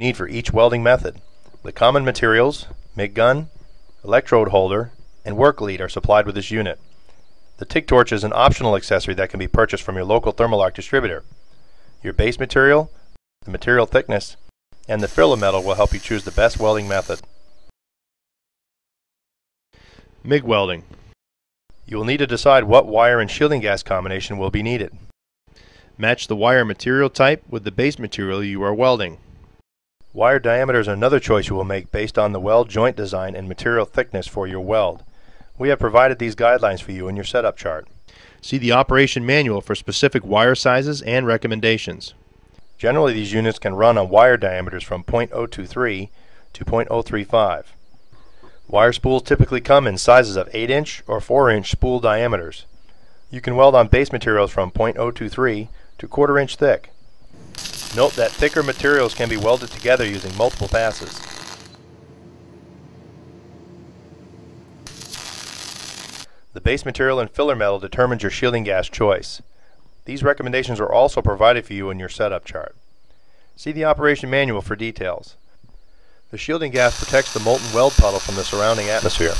need for each welding method. The common materials, MIG gun, electrode holder, and work lead are supplied with this unit. The TIG torch is an optional accessory that can be purchased from your local Thermal-Arc distributor. Your base material, the material thickness, and the filler metal will help you choose the best welding method. MIG welding. You will need to decide what wire and shielding gas combination will be needed. Match the wire material type with the base material you are welding. Wire diameter is another choice you will make based on the weld joint design and material thickness for your weld. We have provided these guidelines for you in your setup chart. See the operation manual for specific wire sizes and recommendations. Generally these units can run on wire diameters from .023 to .035. Wire spools typically come in sizes of 8 inch or 4 inch spool diameters. You can weld on base materials from .023 to quarter inch thick. Note that thicker materials can be welded together using multiple passes. The base material and filler metal determines your shielding gas choice. These recommendations are also provided for you in your setup chart. See the operation manual for details. The shielding gas protects the molten weld puddle from the surrounding atmosphere.